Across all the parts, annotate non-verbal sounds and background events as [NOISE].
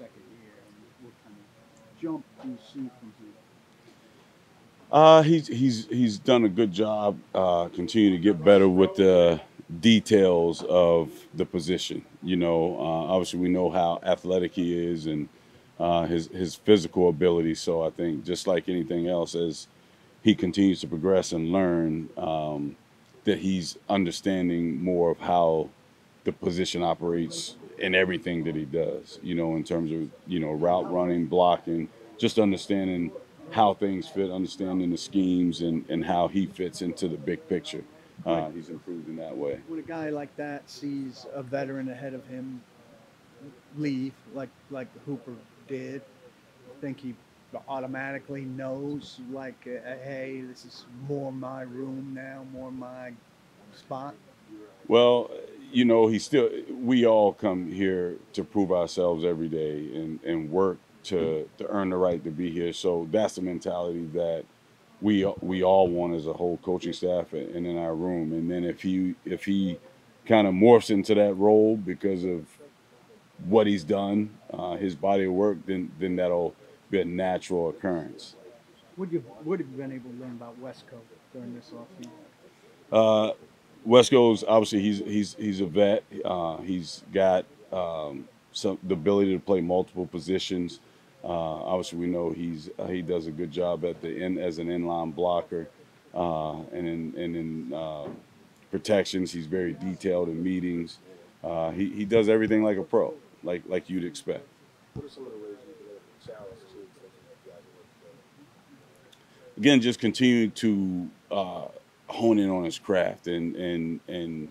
second year? And what kind of jump do you see from him? Uh, he's he's he's done a good job. Uh, continue to get better with the details of the position. You know, uh, obviously we know how athletic he is and uh, his his physical ability. So I think just like anything else, as he continues to progress and learn, um, that he's understanding more of how the position operates in everything that he does. You know, in terms of you know route running, blocking, just understanding how things fit, understanding the schemes and, and how he fits into the big picture. Uh, he's improved in that way. When a guy like that sees a veteran ahead of him leave, like like Hooper did, I think he automatically knows, like, uh, hey, this is more my room now, more my spot. Well, you know, he still. We all come here to prove ourselves every day and and work to to earn the right to be here. So that's the mentality that we we all want as a whole coaching staff and in our room. And then if he if he kind of morphs into that role because of what he's done, uh, his body of work, then then that'll be a natural occurrence. What you what have you been able to learn about Wesco during this offseason? Uh, Wesco's obviously he's he's he's a vet. Uh, he's got um, some the ability to play multiple positions. Uh, obviously, we know he's uh, he does a good job at the end as an inline blocker, uh, and in and in uh, protections, he's very detailed in meetings. Uh, he he does everything like a pro, like like you'd expect. What are some of the ways you've been able to challenge teams as you guys work together? Again, just continue to hone in on his craft and and and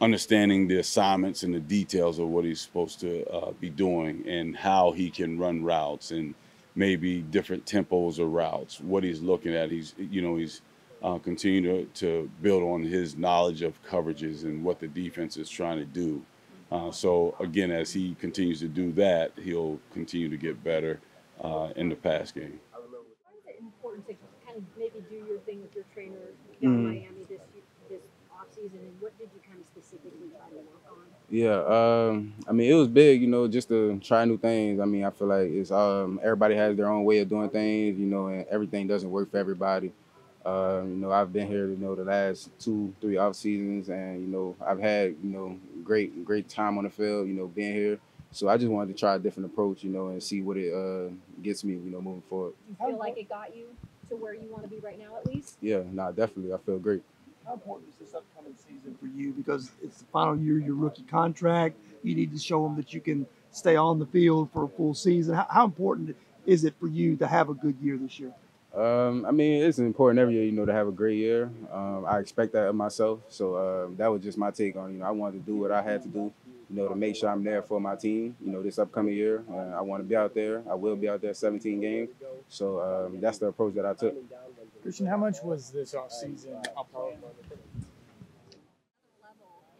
understanding the assignments and the details of what he's supposed to uh, be doing and how he can run routes and maybe different tempos or routes. What he's looking at, he's you know he's uh, continue to, to build on his knowledge of coverages and what the defense is trying to do. Uh, so again, as he continues to do that, he'll continue to get better uh, in the pass game. Why is it important to kind of maybe do your thing with your trainer down. Miami this this off season, and what did you kind of specifically try to work on? Yeah, um, I mean, it was big, you know, just to try new things. I mean, I feel like it's um, everybody has their own way of doing things, you know, and everything doesn't work for everybody. Uh, you know, I've been here, you know, the last two, three off seasons, and you know, I've had, you know, great, great time on the field, you know, being here. So I just wanted to try a different approach, you know, and see what it uh, gets me, you know, moving forward. You feel like it got you to where you want to be right now, at least? Yeah, nah, definitely, I feel great. How important is this upcoming season for you? Because it's the final year of your rookie contract. You need to show them that you can stay on the field for a full season. How, how important is it for you to have a good year this year? Um, I mean, it's important every year, you know, to have a great year. Um, I expect that of myself. So um, that was just my take on, you know, I wanted to do what I had to do, you know, to make sure I'm there for my team, you know, this upcoming year. Uh, I want to be out there. I will be out there 17 games. So um, that's the approach that I took. Kristian, how much was this offseason upload? Level,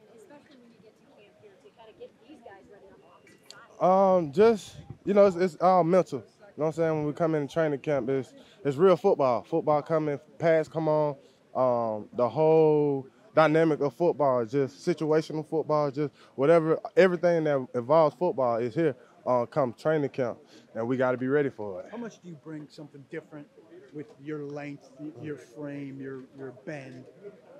and especially when you get to camp here to kind of get these guys ready on the opposite side. Um, just you know, it's, it's all mental. You know what I'm saying? When we come in training camp, it's it's real football. Football coming, pass come on. Um, the whole dynamic of football just situational football, just whatever, everything that involves football is here. Uh, come training camp, and we got to be ready for it. How much do you bring something different with your length, your frame, your your bend,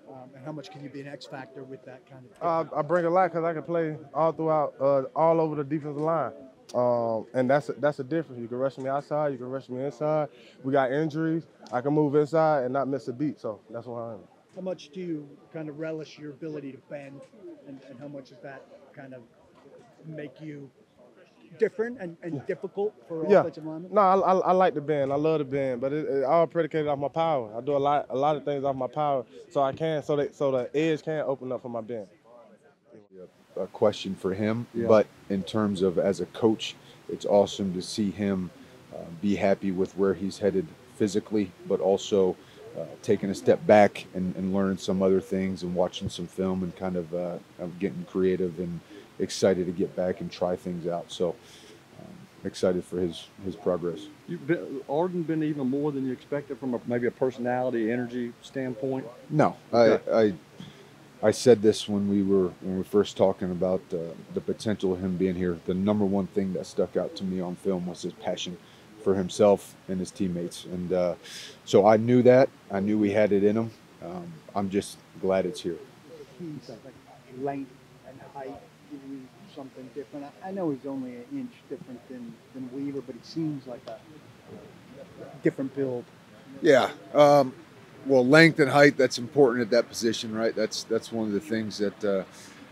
um, and how much can you be an X factor with that kind of? Uh, I bring a lot because I can play all throughout, uh, all over the defensive line. Um, and that's a, that's a difference. You can rush me outside, you can rush me inside. We got injuries. I can move inside and not miss a beat. So that's what I am. How much do you kind of relish your ability to bend, and, and how much does that kind of make you different and, and difficult for Yeah. offensive linemen? No, I, I, I like the bend. I love the bend, but it, it all predicated off my power. I do a lot a lot of things off my power, so I can so that so the edge can open up for my bend. a question for him. Yeah. But in terms of as a coach, it's awesome to see him uh, be happy with where he's headed physically, but also uh, taking a step back and, and learning some other things and watching some film and kind of uh, of getting creative and excited to get back and try things out. So um, excited for his his progress. You've been, Arden been even more than you expected from a, maybe a personality, energy standpoint. No, Okay. I, I I said this when we were when we were first talking about uh, the potential of him being here. The number one thing that stuck out to me on film was his passion for himself and his teammates, and uh, so I knew that. I knew we had it in him. Um, I'm just glad it's here. He's like length and height give you something different. I, I know he's only an inch different than, than Weaver, but he seems like a different build. Yeah. Um, well, length and height that's important at that position, right? That's that's one of the things that uh,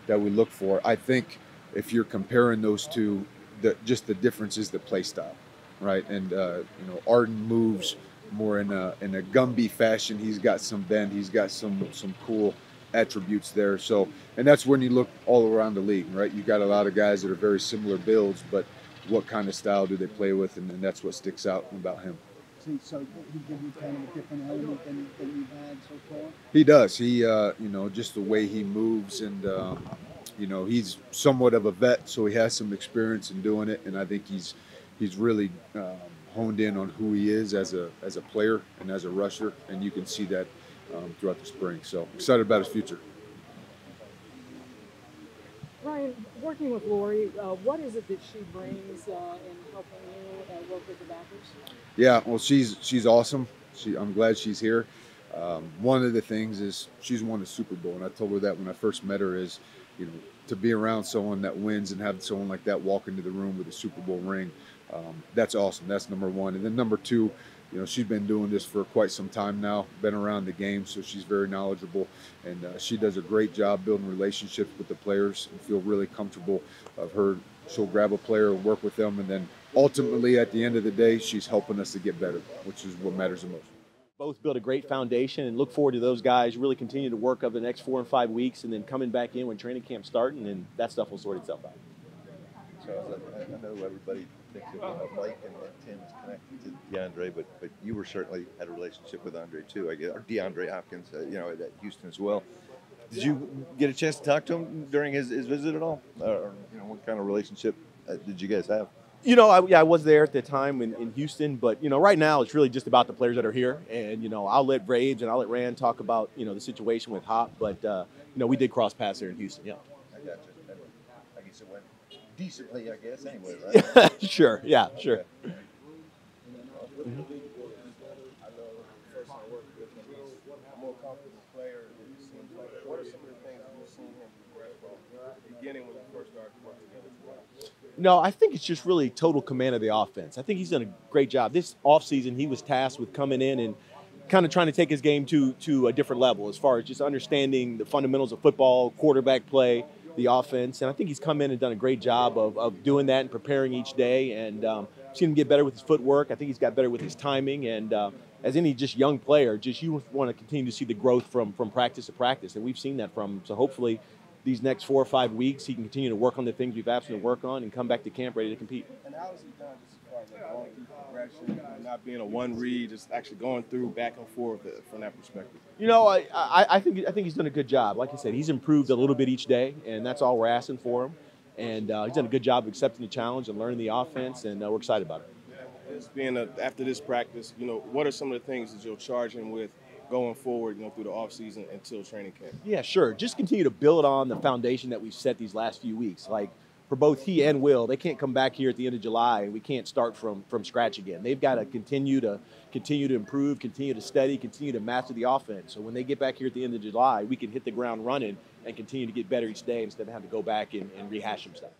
that we look for. I think if you're comparing those two, the, just the difference is the play style, right? And uh, you know, Arden moves more in a in a Gumby fashion. He's got some bend. He's got some some cool attributes there. So, and that's when you look all around the league, right? You got a lot of guys that are very similar builds, but what kind of style do they play with? And, and that's what sticks out about him. So, he gives you kind of a different element than, than you've had so far. He does. He, uh, you know, just the way he moves, and um, you know, he's somewhat of a vet, so he has some experience in doing it, and I think he's he's really um, honed in on who he is as a as a player and as a rusher, and you can see that um, throughout the spring. So excited about his future. Ryan, working with Lori, uh, what is it that she brings uh, in helping you uh, work with the backers? Yeah, well, she's she's awesome. She, I'm glad she's here. Um, one of the things is she's won a Super Bowl, and I told her that when I first met her. Is you know to be around someone that wins and have someone like that walk into the room with a Super Bowl ring, um, that's awesome. That's number one. And then number two, you know, she's been doing this for quite some time now, been around the game, so she's very knowledgeable, and uh, she does a great job building relationships with the players and feel really comfortable of her. She'll grab a player, and work with them, and then ultimately, at the end of the day, she's helping us to get better, which is what matters the most. Both built a great foundation and look forward to those guys really continue to work over the next four and five weeks and then coming back in when training camp's starting and that stuff will sort itself out. Charles, I, I know everybody thinks of uh, Mike and, and Tim is connected to DeAndre, but but you were certainly had a relationship with Andre too. I guess or DeAndre Hopkins, uh, you know, at Houston as well. Did you get a chance to talk to him during his, his visit at all, or you know, what kind of relationship uh, did you guys have? You know, I, yeah, I was there at the time in, in Houston, but you know, right now it's really just about the players that are here, and you know, I'll let Vrabes and I'll let Ran talk about you know the situation with Hop, but uh, you know, we did cross paths there in Houston. Yeah. I got you. And I guess it went decently, I guess. Anyway, right? [LAUGHS] sure. Yeah. Sure. I know first I worked with him, he's a more comfortable player. It seems like. What are some of the things you've seen him progress from the beginning when you first started working together? No, I think it's just really total command of the offense. I think he's done a great job. This offseason, he was tasked with coming in and kind of trying to take his game to to a different level as far as just understanding the fundamentals of football, quarterback play, the offense. And I think he's come in and done a great job of, of doing that and preparing each day. And um, seen him get better with his footwork. I think he's got better with his timing. And uh, as any just young player, just you want to continue to see the growth from from practice to practice. And we've seen that from. So hopefully these next four or five weeks, he can continue to work on the things we've asked him to work on and come back to camp ready to compete. And how has he done just as far as like going through progression, not being a one read, just actually going through back and forth uh, from that perspective? You know, I, I, I think I think he's done a good job. Like I said, he's improved a little bit each day, and that's all we're asking for him. And uh, he's done a good job of accepting the challenge and learning the offense, and uh, we're excited about it. It's being a, after this practice, you know, what are some of the things that you'll charge him with going forward, you know, through the offseason until training camp? Yeah, sure. Just continue to build on the foundation that we've set these last few weeks. Like for both he and Will, they can't come back here at the end of July and we can't start from from scratch again. They've got to continue to continue to improve, continue to study, continue to master the offense. So when they get back here at the end of July, we can hit the ground running and continue to get better each day instead of having to go back and, and rehash some stuff.